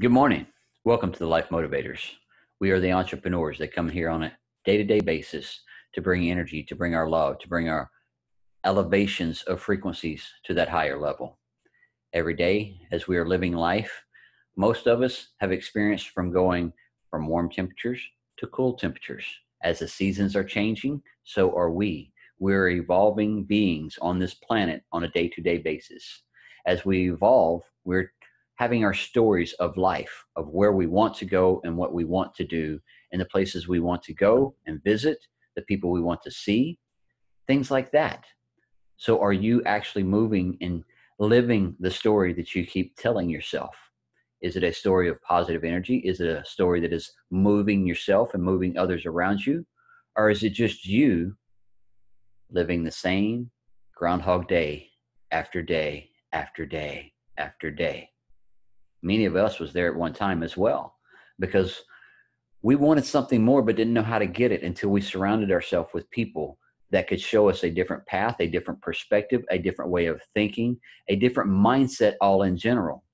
Good morning. Welcome to the Life Motivators. We are the entrepreneurs that come here on a day to day basis to bring energy, to bring our love, to bring our elevations of frequencies to that higher level. Every day, as we are living life, most of us have experienced from going from warm temperatures to cool temperatures. As the seasons are changing, so are we. We're evolving beings on this planet on a day to day basis. As we evolve, we're having our stories of life, of where we want to go and what we want to do, and the places we want to go and visit, the people we want to see, things like that. So, are you actually moving and living the story that you keep telling yourself? Is it a story of positive energy? Is it a story that is moving yourself and moving others around you? Or is it just you living the same Groundhog Day after day after day after day? Many of us was there at one time as well because we wanted something more but didn't know how to get it until we surrounded ourselves with people that could show us a different path a different perspective a different way of thinking a different mindset all in general.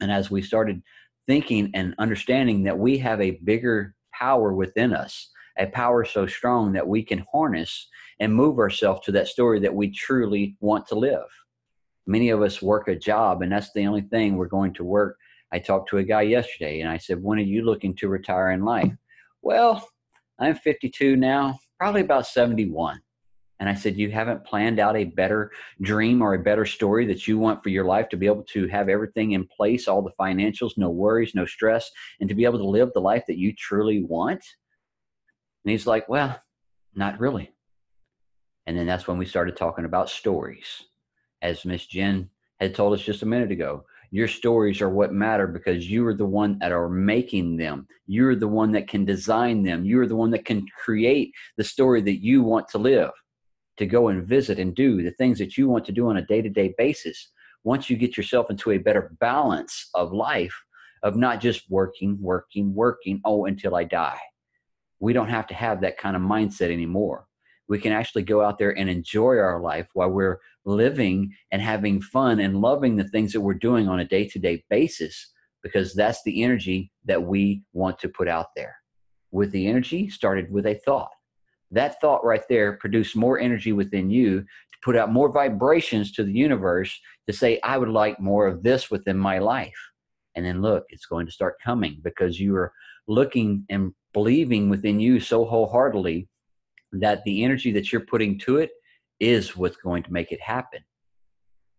And as we started thinking and understanding that we have a bigger power within us a power so strong that we can harness and move ourselves to that story that we truly want to live. Many of us work a job and that's the only thing we're going to work I talked to a guy yesterday and I said, When are you looking to retire in life? Well, I'm 52 now, probably about 71. And I said, You haven't planned out a better dream or a better story that you want for your life to be able to have everything in place, all the financials, no worries, no stress, and to be able to live the life that you truly want? And he's like, Well, not really. And then that's when we started talking about stories. As Miss Jen had told us just a minute ago, your stories are what matter because you are the one that are making them. You're the one that can design them. You're the one that can create the story that you want to live to go and visit and do the things that you want to do on a day-to-day basis. Once you get yourself into a better balance of life of not just working working working oh until i die. We don't have to have that kind of mindset anymore we can actually go out there and enjoy our life while we're living and having fun and loving the things that we're doing on a day to day basis because that's the energy that we want to put out there. With the energy started with a thought. That thought right there produced more energy within you to put out more vibrations to the universe to say, I would like more of this within my life. And then look, it's going to start coming because you are looking and believing within you so wholeheartedly that the energy that you're putting to it is what's going to make it happen.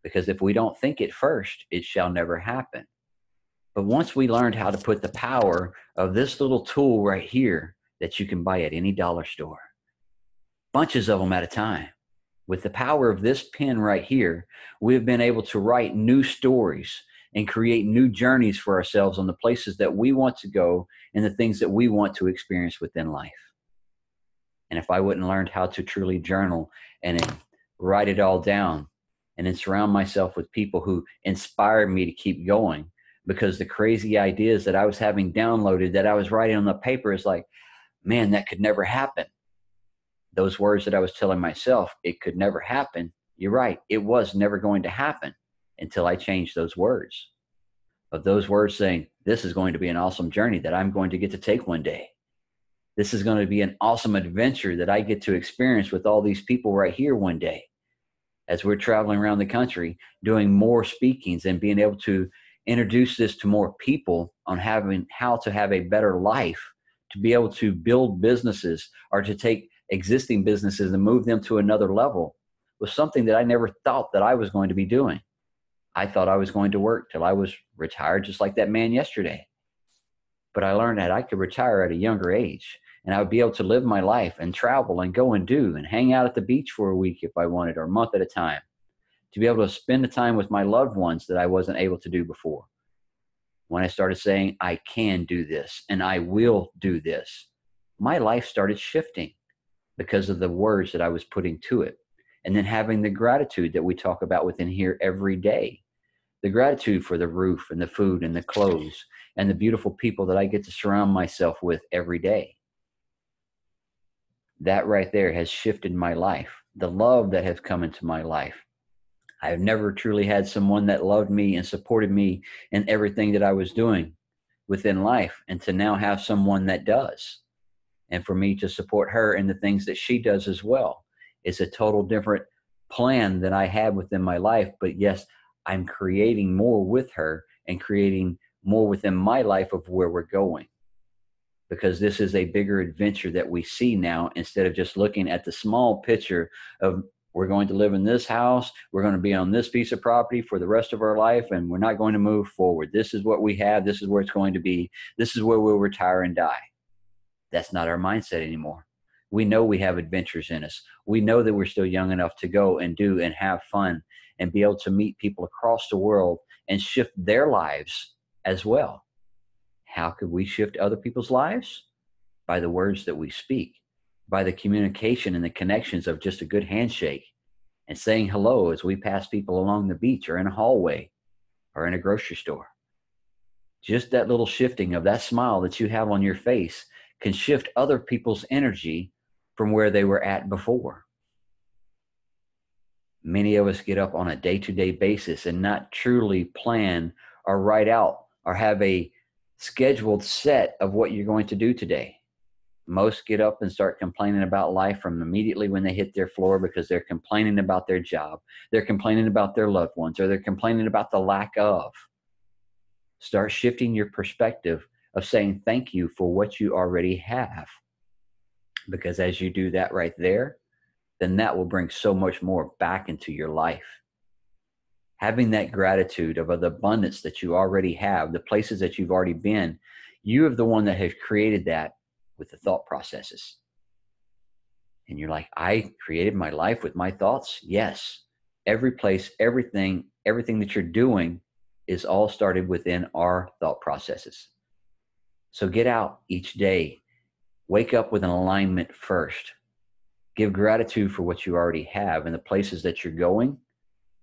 Because if we don't think it first, it shall never happen. But once we learned how to put the power of this little tool right here that you can buy at any dollar store, bunches of them at a time, with the power of this pen right here, we've been able to write new stories and create new journeys for ourselves on the places that we want to go and the things that we want to experience within life. And if I wouldn't learned how to truly journal and write it all down and then surround myself with people who inspire me to keep going because the crazy ideas that I was having downloaded that I was writing on the paper is like, man, that could never happen. Those words that I was telling myself, it could never happen. You're right. It was never going to happen until I changed those words. Of those words saying, this is going to be an awesome journey that I'm going to get to take one day this is going to be an awesome adventure that I get to experience with all these people right here one day as we're traveling around the country doing more speakings and being able to introduce this to more people on having how to have a better life to be able to build businesses or to take existing businesses and move them to another level was something that I never thought that I was going to be doing. I thought I was going to work till I was retired, just like that man yesterday. But I learned that I could retire at a younger age and I would be able to live my life and travel and go and do and hang out at the beach for a week if I wanted or a month at a time. To be able to spend the time with my loved ones that I wasn't able to do before. When I started saying, I can do this and I will do this, my life started shifting because of the words that I was putting to it. And then having the gratitude that we talk about within here every day the gratitude for the roof and the food and the clothes and the beautiful people that I get to surround myself with every day that right there has shifted my life. The love that has come into my life. I've never truly had someone that loved me and supported me in everything that I was doing within life and to now have someone that does and for me to support her in the things that she does as well it's a total different plan that i had within my life but yes i'm creating more with her and creating more within my life of where we're going because this is a bigger adventure that we see now instead of just looking at the small picture of we're going to live in this house we're going to be on this piece of property for the rest of our life and we're not going to move forward. This is what we have this is where it's going to be this is where we'll retire and die. That's not our mindset anymore. We know we have adventures in us. We know that we're still young enough to go and do and have fun and be able to meet people across the world and shift their lives as well how could we shift other people's lives by the words that we speak by the communication and the connections of just a good handshake and saying hello as we pass people along the beach or in a hallway or in a grocery store. Just that little shifting of that smile that you have on your face can shift other people's energy from where they were at before. Many of us get up on a day to day basis and not truly plan or write out or have a scheduled set of what you're going to do today most get up and start complaining about life from immediately when they hit their floor because they're complaining about their job, they're complaining about their loved ones, or they're complaining about the lack of. Start shifting your perspective of saying thank you for what you already have. Because as you do that right there, then that will bring so much more back into your life. Having that gratitude of the abundance that you already have, the places that you've already been, you are the one that has created that with the thought processes. And you're like, I created my life with my thoughts? Yes. Every place, everything, everything that you're doing is all started within our thought processes. So get out each day, wake up with an alignment first. Give gratitude for what you already have and the places that you're going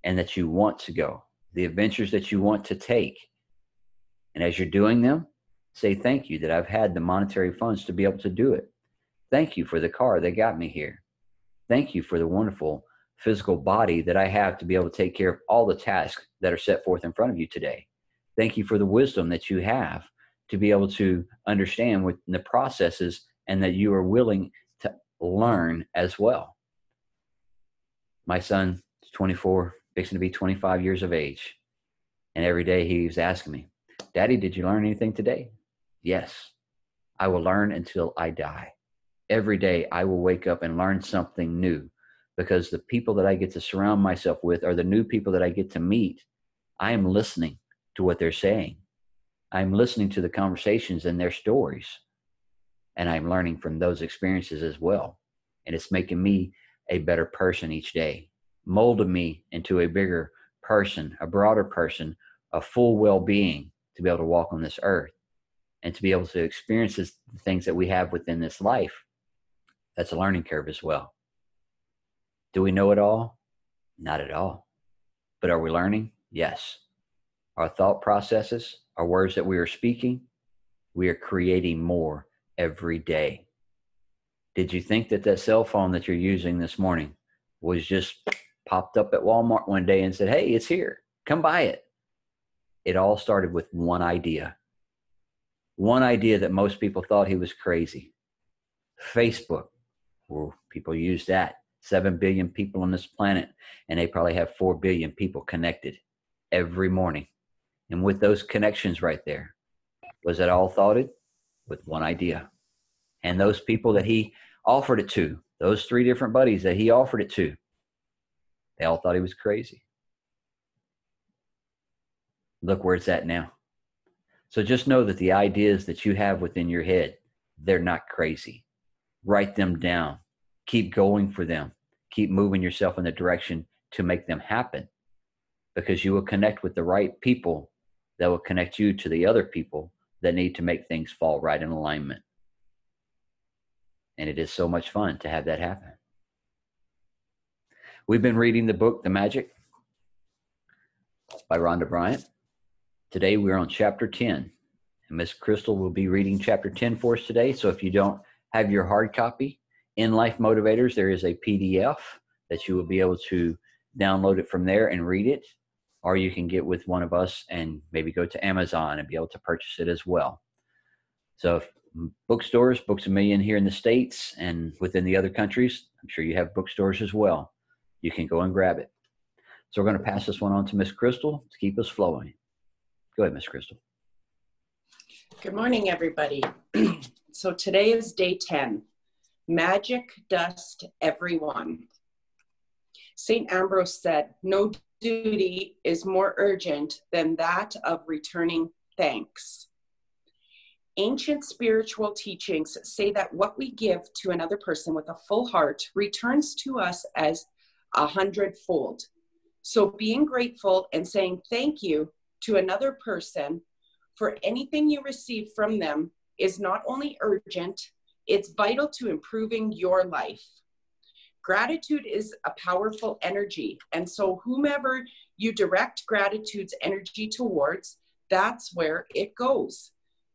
and that you want to go, the adventures that you want to take. And as you're doing them, say thank you that I've had the monetary funds to be able to do it. Thank you for the car that got me here. Thank you for the wonderful physical body that I have to be able to take care of all the tasks that are set forth in front of you today. Thank you for the wisdom that you have to be able to understand what the processes and that you are willing to learn as well. My son is 24, fixing to be 25 years of age. And every day he was asking me, Daddy, did you learn anything today? Yes, I will learn until I die. Every day I will wake up and learn something new because the people that I get to surround myself with are the new people that I get to meet. I am listening to what they're saying. I'm listening to the conversations and their stories. And I'm learning from those experiences as well. And it's making me a better person each day, molding me into a bigger person, a broader person, a full well being to be able to walk on this earth and to be able to experience this, the things that we have within this life, that's a learning curve as well. Do we know it all? Not at all. But are we learning? Yes. Our thought processes, our words that we are speaking, we are creating more every day. Did you think that that cell phone that you're using this morning was just popped up at Walmart one day and said, Hey, it's here. Come buy it. It all started with one idea one idea that most people thought he was crazy. Facebook, people use that. Seven billion people on this planet, and they probably have four billion people connected every morning. And with those connections right there, was it all thoughted? With one idea. And those people that he offered it to, those three different buddies that he offered it to, they all thought he was crazy. Look where it's at now. So just know that the ideas that you have within your head, they're not crazy. Write them down. Keep going for them. Keep moving yourself in the direction to make them happen because you will connect with the right people that will connect you to the other people that need to make things fall right in alignment. And it is so much fun to have that happen. We've been reading the book, The Magic by Rhonda Bryant. Today we're on chapter 10. And Miss Kristal will be reading chapter 10 for us today. So if you don't have your hard copy in Life Motivators, there is a PDF that you will be able to download it from there and read it. or you can get with one of us and maybe go to Amazon and be able to purchase it as well. So, mm, bookstores, Books a Million here in the States and within the other countries, I'm sure you have bookstores as well. You can go and grab it. So, we're going to pass this one on to Miss Kristal to keep us flowing. Go ahead, Miss Kristal. Good morning, everybody. so, today is day 10 Magic Dust Everyone. St. Ambrose said, No duty is more urgent than that of returning thanks. Ancient spiritual teachings say that what we give to another person with a full heart returns to us as a hundredfold. So, being grateful and saying thank you to another person for anything you receive from them is not only urgent, it's vital to improving your life. Gratitude is a powerful energy. And so, whomever you direct gratitude's energy towards, that's where it goes.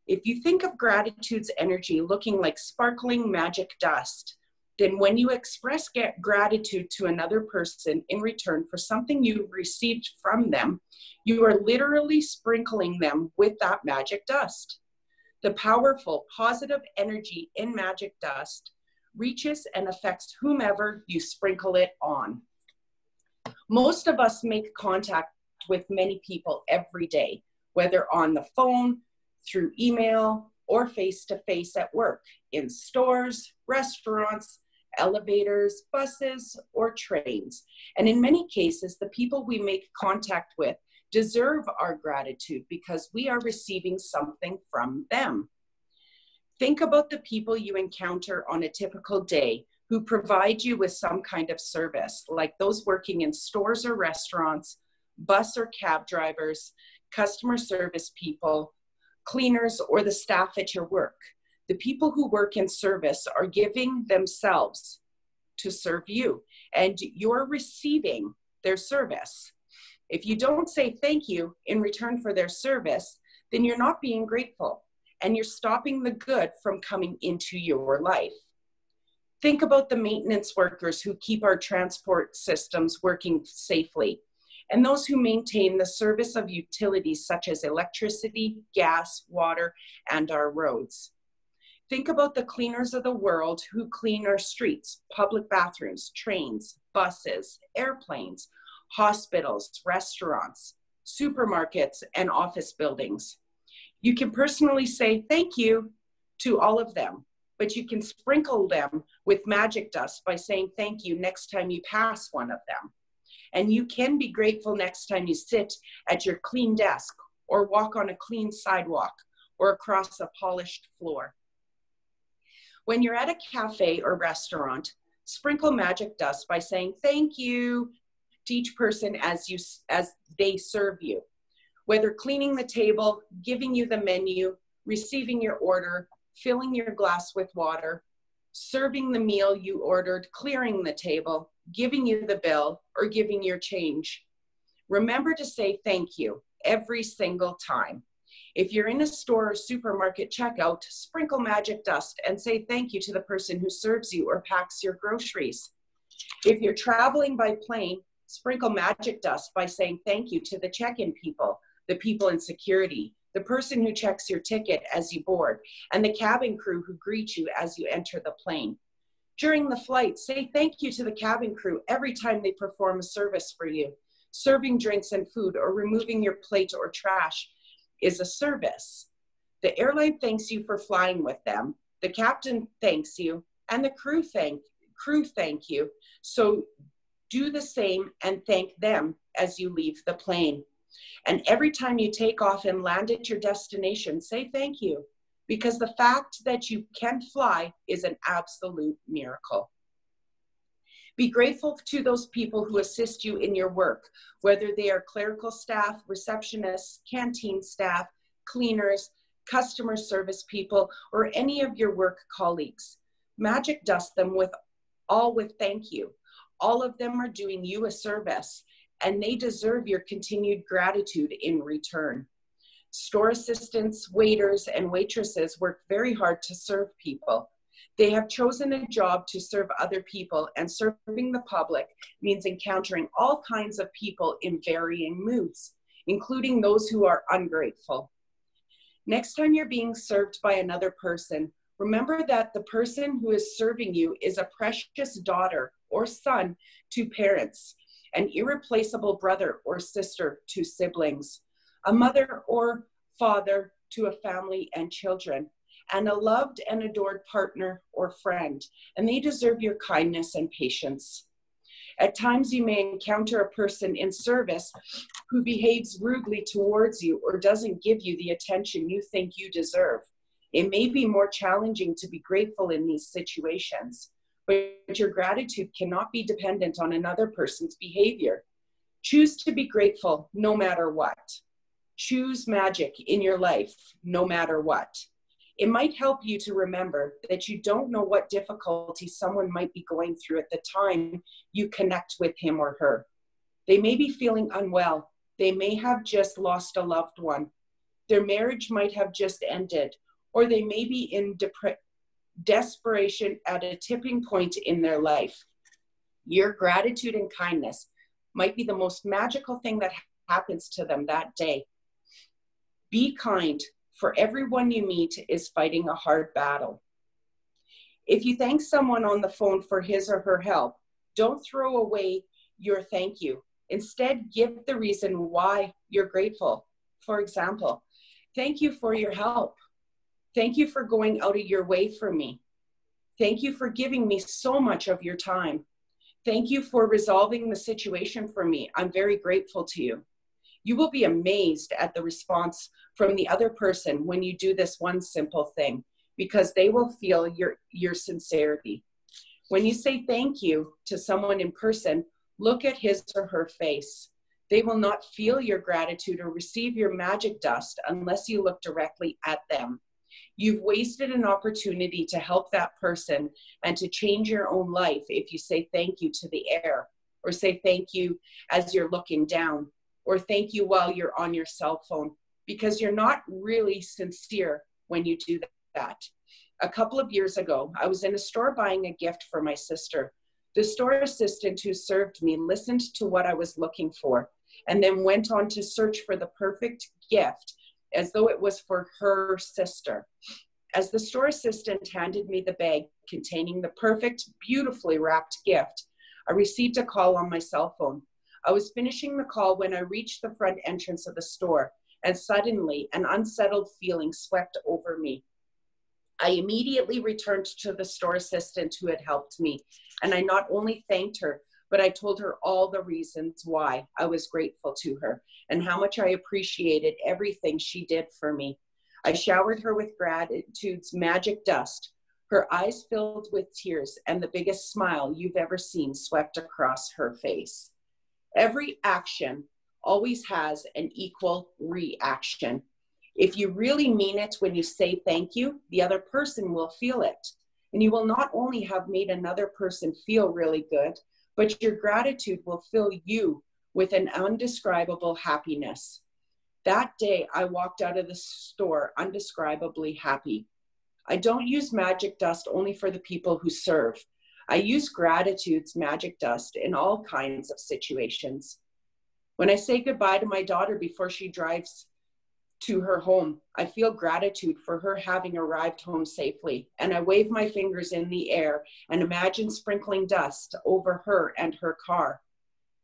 If you think of gratitude's energy looking like sparkling magic dust, then when you express gratitude to another person in return for something you've received from them, you are literally sprinkling them with that magic dust. The powerful, positive energy in magic dust reaches and affects whomever you sprinkle it on. Most of us make contact with many people every day, whether on the phone, through email, or face to face at work, in stores, restaurants, elevators, buses, or trains. And in many cases, the people we make contact with deserve our gratitude because we are receiving something from them. Think about the people you encounter on a typical day who provide you with some kind of service, like those working in stores or restaurants, bus or cab drivers, customer service people, cleaners, or the staff at your work. The people who work in service are giving themselves to serve you, and you're receiving their service. If you don't say thank you in return for their service, then you're not being grateful and you're stopping the good from coming into your life. Think about the maintenance workers who keep our transport systems working safely and those who maintain the service of utilities such as electricity, gas, water, and our roads. Think about the cleaners of the world who clean our streets, public bathrooms, trains, buses, airplanes, hospitals, restaurants, supermarkets, and office buildings. You can personally say thank you to all of them, but you can sprinkle them with magic dust by saying thank you next time you pass one of them. And you can be grateful next time you sit at your clean desk or walk on a clean sidewalk or across a polished floor. When you're at a cafe or restaurant, sprinkle magic dust by saying thank you to each person as you as they serve you whether cleaning the table, giving you the menu, receiving your order, filling your glass with water, serving the meal you ordered, clearing the table, giving you the bill, or giving your change. Remember to say thank you every single time. If you're in a store or supermarket checkout, sprinkle magic dust and say thank you to the person who serves you or packs your groceries. If you're traveling by plane, sprinkle magic dust by saying thank you to the check in people the people in security, the person who checks your ticket as you board, and the cabin crew who greet you as you enter the plane. During the flight, say thank you to the cabin crew every time they perform a service for you. Serving drinks and food or removing your plate or trash is a service. The airline thanks you for flying with them, the captain thanks you, and the crew thank crew thank you. So do the same and thank them as you leave the plane. And every time you take off and land at your destination, say thank you, because the fact that you can fly is an absolute miracle. Be grateful to those people who assist you in your work, whether they are clerical staff, receptionists, canteen staff, cleaners, customer service people, or any of your work colleagues. Magic dust them with all with thank you. All of them are doing you a service and they deserve your continued gratitude in return. Store assistants, waiters, and waitresses work very hard to serve people. They have chosen a job to serve other people, and serving the public means encountering all kinds of people in varying moods, including those who are ungrateful. Next time you're being served by another person, remember that the person who is serving you is a precious daughter or son to parents, an irreplaceable brother or sister to siblings, a mother or father to a family and children, and a loved and adored partner or friend, and they deserve your kindness and patience. At times, you may encounter a person in service who behaves rudely towards you or doesn't give you the attention you think you deserve. It may be more challenging to be grateful in these situations, but your gratitude cannot be dependent on another person's behavior. Choose to be grateful no matter what. Choose magic in your life no matter what. It might help you to remember that you don't know what difficulty someone might be going through at the time you connect with him or her. They may be feeling unwell. They may have just lost a loved one. Their marriage might have just ended, or they may be in dep- desperation at a tipping point in their life. Your gratitude and kindness might be the most magical thing that happens to them that day. Be kind, for everyone you meet is fighting a hard battle. If you thank someone on the phone for his or her help, don't throw away your thank you. Instead, give the reason why you're grateful. For example, thank you for your help. Thank you for going out of your way for me. Thank you for giving me so much of your time. Thank you for resolving the situation for me. I'm very grateful to you. You will be amazed at the response from the other person when you do this one simple thing because they will feel your, your sincerity. When you say thank you to someone in person, look at his or her face. They will not feel your gratitude or receive your magic dust unless you look directly at them. You've wasted an opportunity to help that person and to change your own life if you say thank you to the air or say thank you as you're looking down or thank you while you're on your cell phone because you're not really sincere when you do that. A couple of years ago, I was in a store buying a gift for my sister. The store assistant who served me listened to what I was looking for and then went on to search for the perfect gift as though it was for her sister. As the store assistant handed me the bag containing the perfect, beautifully wrapped gift, I received a call on my cell phone. I was finishing the call when I reached the front entrance of the store, and suddenly an unsettled feeling swept over me. I immediately returned to the store assistant who had helped me, and I not only thanked her, but I told her all the reasons why I was grateful to her and how much I appreciated everything she did for me. I showered her with gratitude's magic dust. Her eyes filled with tears, and the biggest smile you've ever seen swept across her face. Every action always has an equal reaction. If you really mean it when you say thank you, the other person will feel it. And you will not only have made another person feel really good, but your gratitude will fill you with an undescribable happiness. That day, I walked out of the store undescribably happy. I don't use magic dust only for the people who serve. I use gratitude's magic dust in all kinds of situations. When I say goodbye to my daughter before she drives to her home, I feel gratitude for her having arrived home safely, and I wave my fingers in the air and imagine sprinkling dust over her and her car.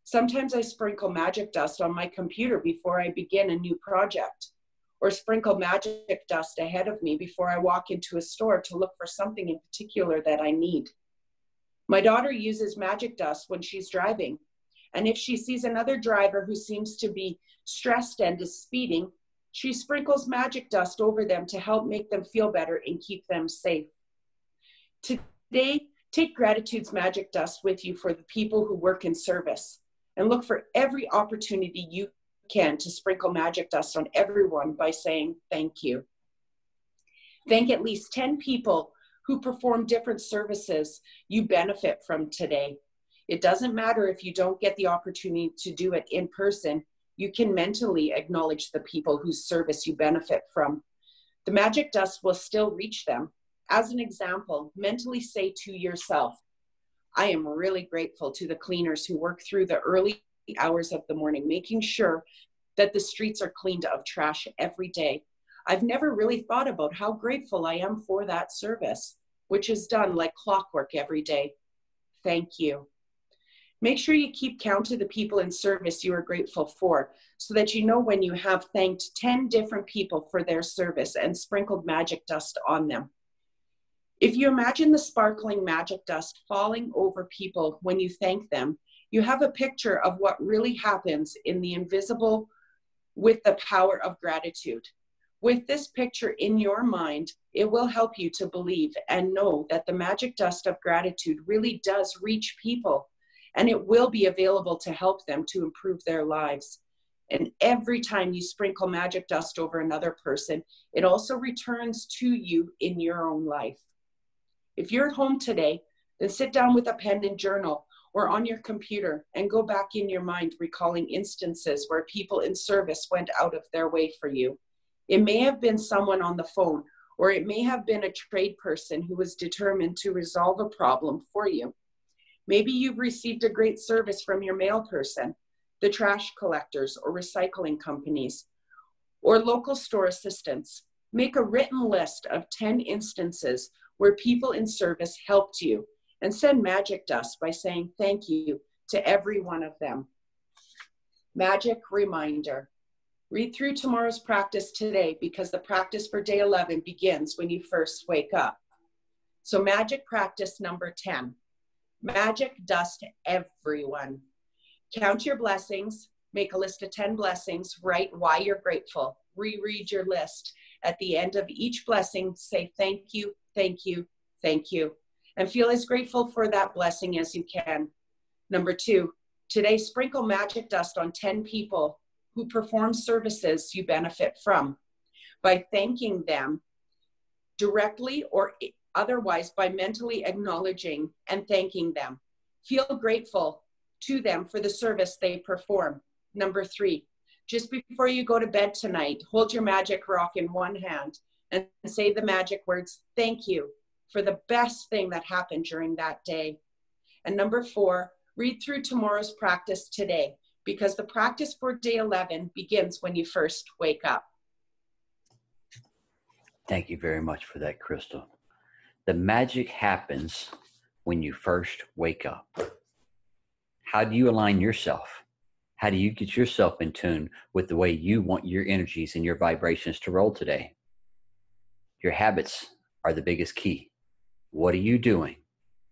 Sometimes I sprinkle magic dust on my computer before I begin a new project, or sprinkle magic dust ahead of me before I walk into a store to look for something in particular that I need. My daughter uses magic dust when she's driving. And if she sees another driver who seems to be stressed and is speeding, she sprinkles magic dust over them to help make them feel better and keep them safe. Today, take gratitude's magic dust with you for the people who work in service and look for every opportunity you can to sprinkle magic dust on everyone by saying thank you. Thank at least 10 people who perform different services you benefit from today. It doesn't matter if you don't get the opportunity to do it in person, you can mentally acknowledge the people whose service you benefit from. The magic dust will still reach them, As an example, mentally say to yourself, I am really grateful to the cleaners who work through the early hours of the morning, making sure that the streets are cleaned of trash every day. I've never really thought about how grateful I am for that service, which is done like clockwork every day. Thank you. Make sure you keep count of the people in service you are grateful for so that you know when you have thanked 10 different people for their service and sprinkled magic dust on them. If you imagine the sparkling magic dust falling over people when you thank them, you have a picture of what really happens in the invisible with the power of gratitude. With this picture in your mind, it will help you to believe and know that the magic dust of gratitude really does reach people and it will be available to help them to improve their lives. And every time you sprinkle magic dust over another person, it also returns to you in your own life. If you're at home today, then sit down with a pen and journal or on your computer and go back in your mind recalling instances where people in service went out of their way for you. It may have been someone on the phone, or it may have been a trade person who was determined to resolve a problem for you. Maybe you've received a great service from your mail person, the trash collectors or recycling companies, or local store assistants. Make a written list of 10 instances where people in service helped you and send magic dust by saying thank you to every one of them. Magic reminder. Read through tomorrow's practice today because the practice for day 11 begins when you first wake up. So, magic practice number 10 Magic dust everyone. Count your blessings, make a list of 10 blessings, write why you're grateful, reread your list. At the end of each blessing, say thank you, thank you, thank you, and feel as grateful for that blessing as you can. Number two, today sprinkle magic dust on 10 people who perform services you benefit from by thanking them directly or otherwise by mentally acknowledging and thanking them. Feel grateful to them for the service they perform. Number three, just before you go to bed tonight, hold your magic rock in one hand and say the magic words, thank you for the best thing that happened during that day. And number four, read through tomorrow's practice today because the practice for day 11 begins when you first wake up. Thank you very much for that, Kristal. The magic happens when you first wake up. How do you align yourself? How do you get yourself in tune with the way you want your energies and your vibrations to roll today? Your habits are the biggest key. What are you doing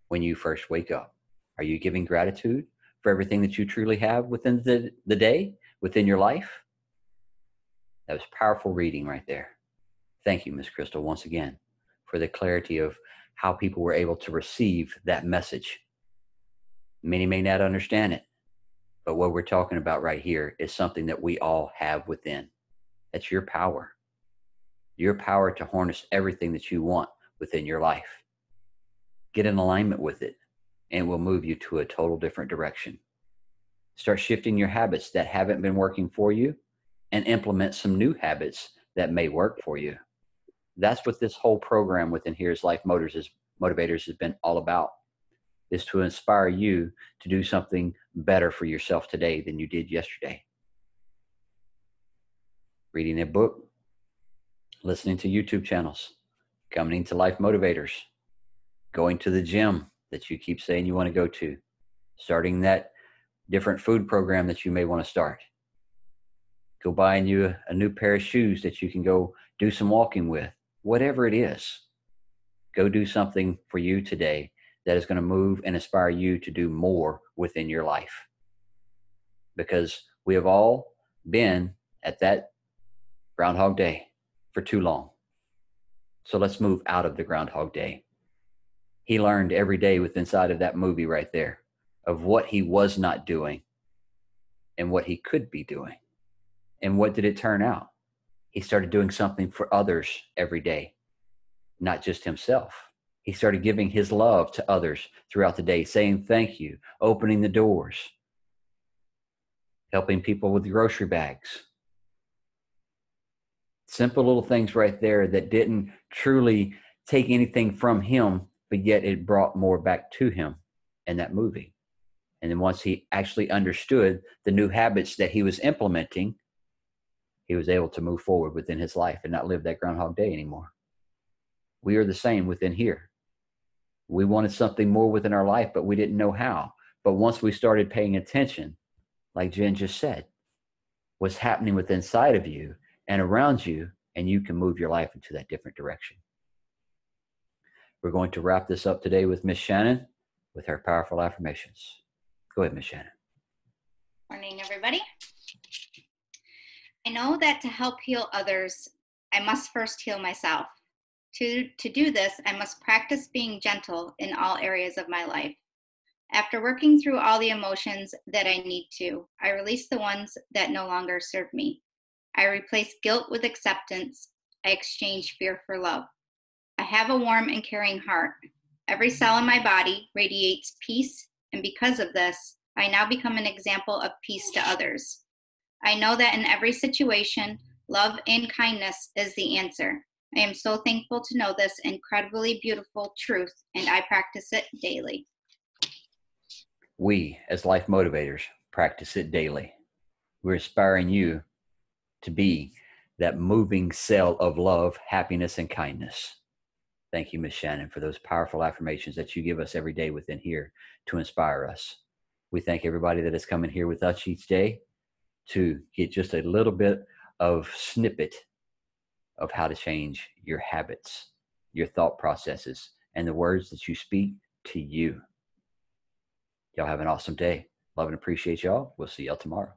when you first wake up? Are you giving gratitude for everything that you truly have within the, the day, within your life? That was powerful reading right there. Thank you, Miss Kristal, once again for the clarity of how people were able to receive that message. Many may not understand it, but what we're talking about right here is something that we all have within. That's your power. Your power to harness everything that you want within your life. Get in alignment with it, and it will move you to a total different direction. Start shifting your habits that haven't been working for you and implement some new habits that may work for you that's what this whole program within here's life motors is motivators has been all about is to inspire you to do something better for yourself today than you did yesterday. Reading a book listening to youtube channels coming to life motivators going to the gym that you keep saying you want to go to starting that different food program that you may want to start. Go buying you a, a new pair of shoes that you can go do some walking with whatever it is, go do something for you today that is going to move and inspire you to do more within your life. Because we have all been at that Groundhog Day for too long. So let's move out of the Groundhog Day. He learned every day within inside of that movie right there of what he was not doing and what he could be doing. And what did it turn out? He started doing something for others every day, not just himself. He started giving his love to others throughout the day, saying thank you, opening the doors, helping people with grocery bags. Simple little things right there that didn't truly take anything from him, but yet it brought more back to him in that movie. And then once he actually understood the new habits that he was implementing, he was able to move forward within his life and not live that Groundhog Day anymore. We are the same within here. We wanted something more within our life, but we didn't know how. But once we started paying attention, like Jen just said, what's happening within inside of you and around you, and you can move your life into that different direction. We're going to wrap this up today with Miss Shannon with her powerful affirmations. Go ahead, Miss Shannon. Morning, everybody. I know that to help heal others, I must first heal myself. To, to do this, I must practice being gentle in all areas of my life. After working through all the emotions that I need to, I release the ones that no longer serve me. I replace guilt with acceptance. I exchange fear for love. I have a warm and caring heart. Every cell in my body radiates peace, and because of this, I now become an example of peace to others. I know that in every situation, love and kindness is the answer. I am so thankful to know this incredibly beautiful truth, and I practice it daily. We, as life motivators, practice it daily. We're inspiring you to be that moving cell of love, happiness, and kindness. Thank you, Ms. Shannon, for those powerful affirmations that you give us every day within here to inspire us. We thank everybody that is coming here with us each day to get just a little bit of snippet of how to change your habits, your thought processes, and the words that you speak to you. Y'all have an awesome day. Love and appreciate y'all. We'll see y'all tomorrow.